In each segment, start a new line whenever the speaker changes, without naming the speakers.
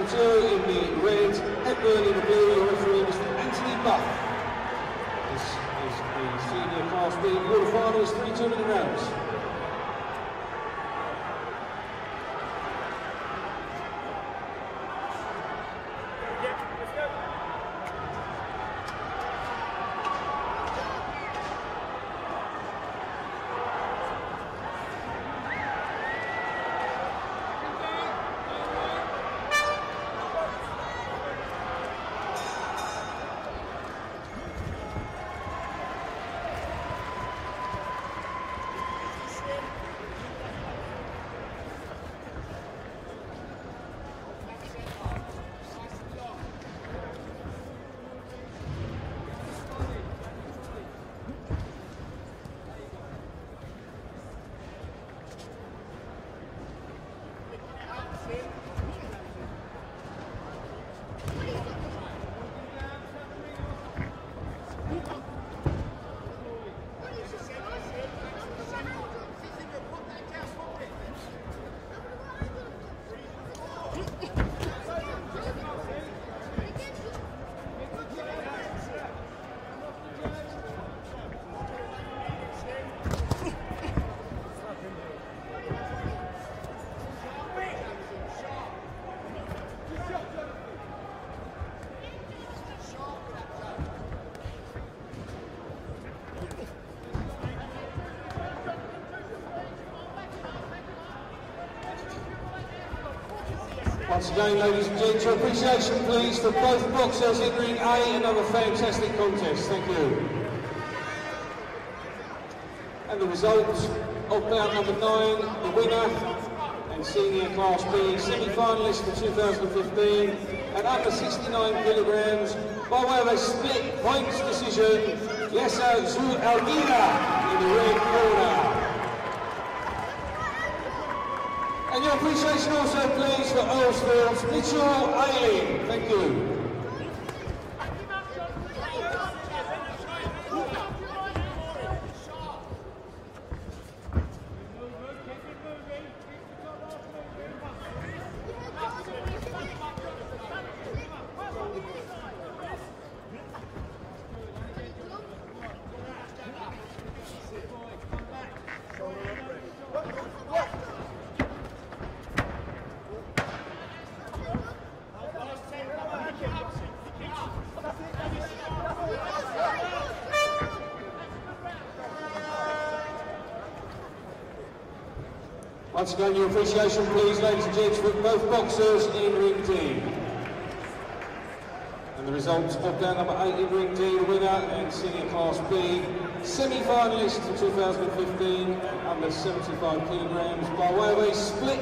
number two in the red, Hepburn in the blue, your referee Mr. Anthony Buff. This is the senior class B quarterfinals, three two-minute rounds. Once again, ladies and gents, your appreciation please for both boxers entering A, another fantastic contest. Thank you. And the results of bout number nine, the winner and senior class B semi-finalist for 2015 at under 69 kilograms by way of a split points decision, Yasser Zul Alguina in the red corner. And your appreciation also, please, for Earlsfield's Mitchell Ailing. Thank you. Once again, your appreciation, please, ladies and gents, for both boxers in ring D. And the results of down number eight in ring D, the winner and senior class B, semi-finalist for 2015 at under 75 kilograms by way of a split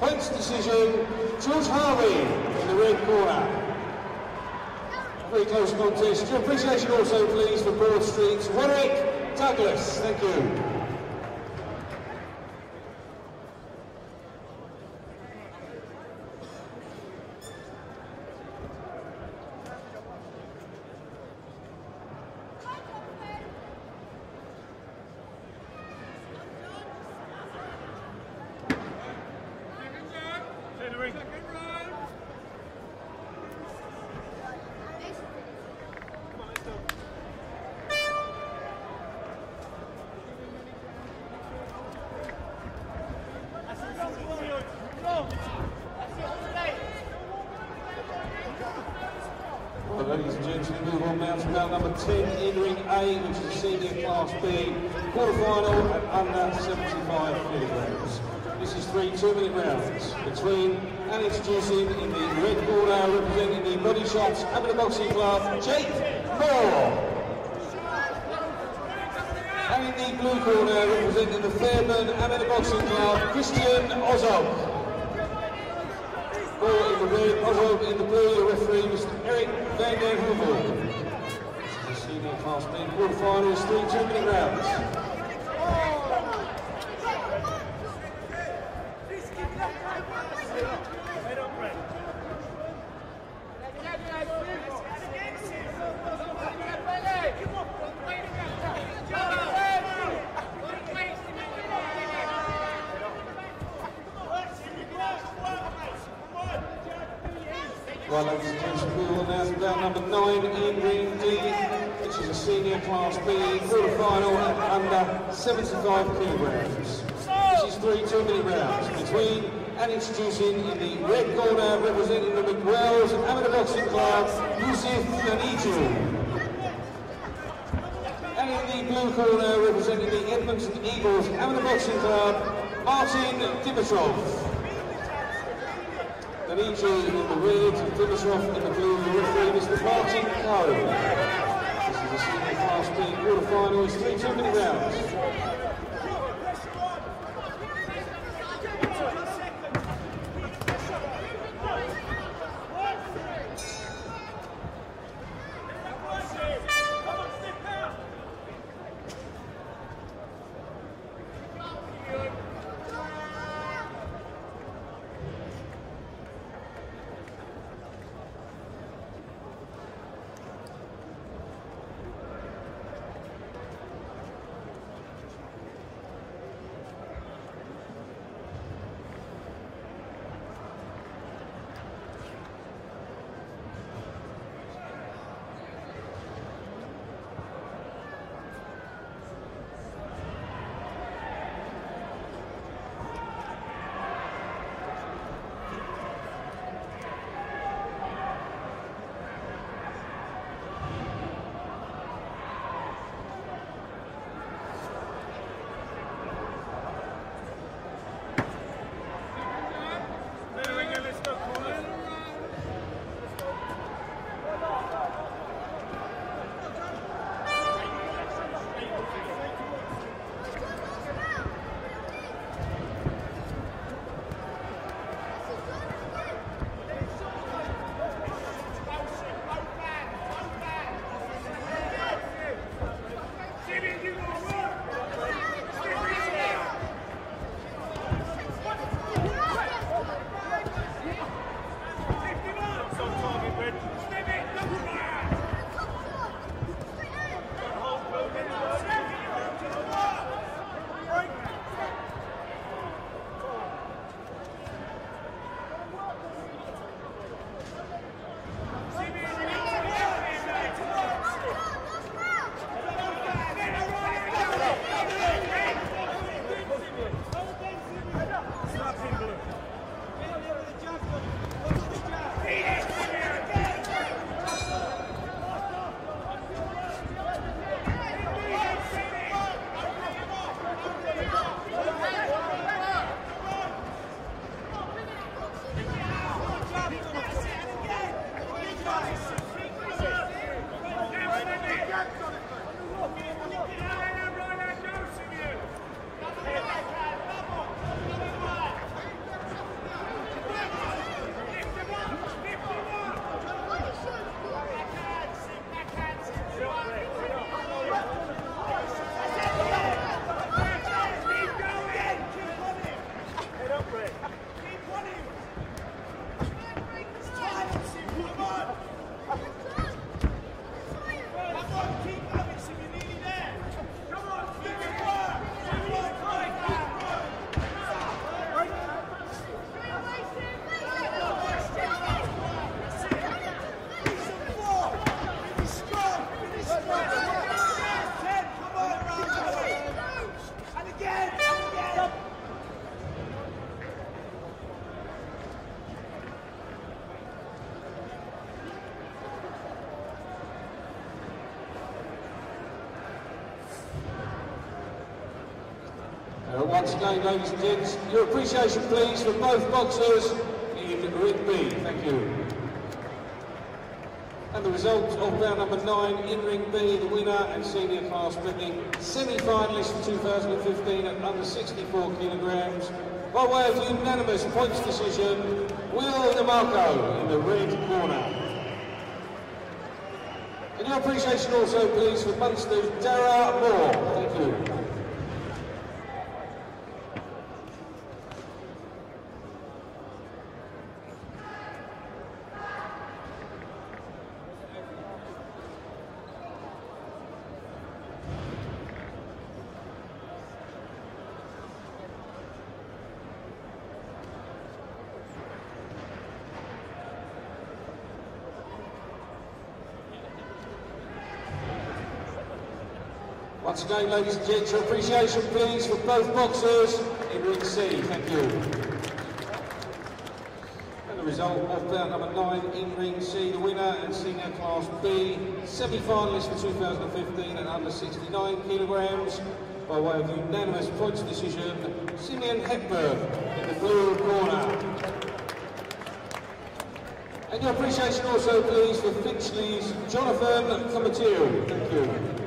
points decision, George Harvey in the red corner. Very close contest. Your appreciation also, please, for Broad Street's Warwick Douglas. Thank you. Ladies and gents, we move on now to round number 10 in ring A, which is senior class B, quarterfinal at under 75 kilograms. This is three two-minute rounds between and introducing in the red corner, representing the Body Shots Amateur Boxing Club, Jake Moore. And in the blue corner, representing the Fairburn Amateur Boxing Club, Christian Ozog. Moore in the red, Ozog in the blue, your referee, Mr. Eric Van Den Heuvel. This is the senior class B quarterfinals, three two-minute rounds. Right, ladies and gentlemen, we will now to bout number nine in ring D, which is a senior class B quarter-final under 75 kilograms. This is three two-minute rounds between and introducing in the red corner representing the McWells Amateur Boxing Club, Yusuf Daniju. And in the blue corner representing the Edmonton Eagles Amateur Boxing Club, Martin Dimitrov. Daniju in the red, Dimitrov in the blue, the referee Mr. Martin Coe. This is the senior class B quarter-final, it's three two-minute rounds. Once again, ladies and gents, your appreciation please for both boxers in ring B. Thank you. And the result of round number nine in ring B, the winner and senior class bringing semi-finalist for 2015 at under 64 kilograms. By way of unanimous points decision, Will DeMarco in the red corner. And your appreciation also please for Munster's Dara Moore. Thank you. Once again, ladies and gents, your appreciation please for both boxers in ring C. Thank you. And the result of bout number nine in ring C, the winner and senior class B, semi-finalist for 2015 and under 69 kilograms, by way of unanimous points decision, Simeon Hepburn in the blue corner. And your appreciation also, please, for Finchley's Johnathon Kumateo. Thank you.